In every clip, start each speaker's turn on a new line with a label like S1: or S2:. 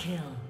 S1: Kill.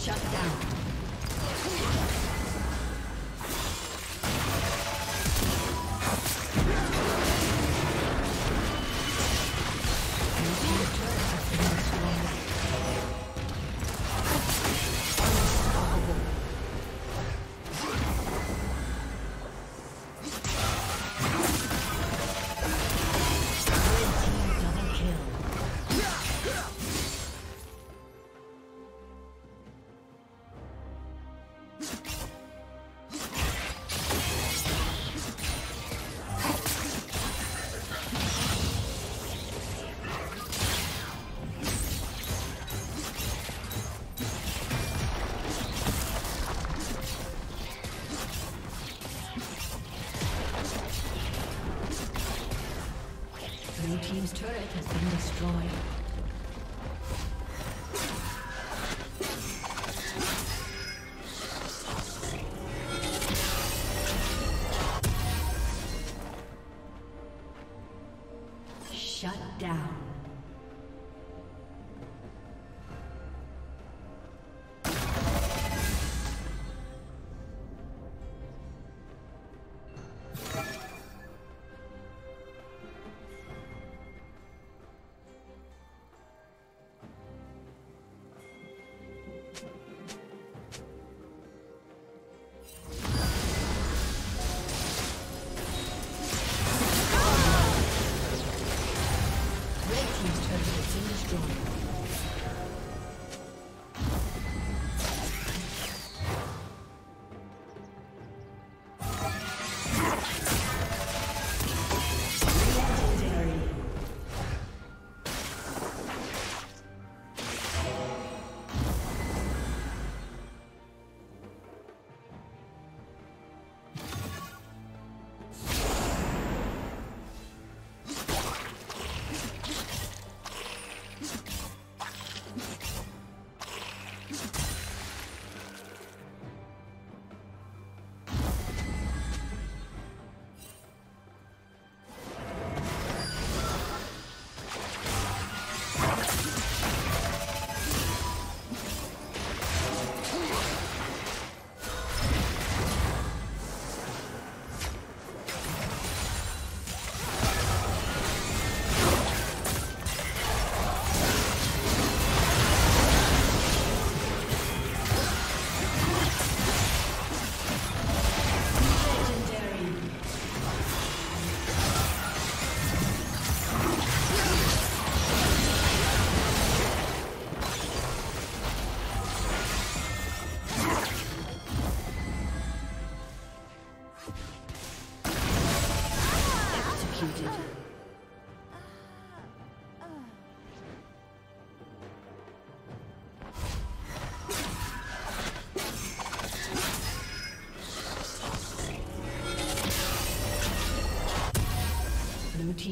S1: Shut down. Destroyed.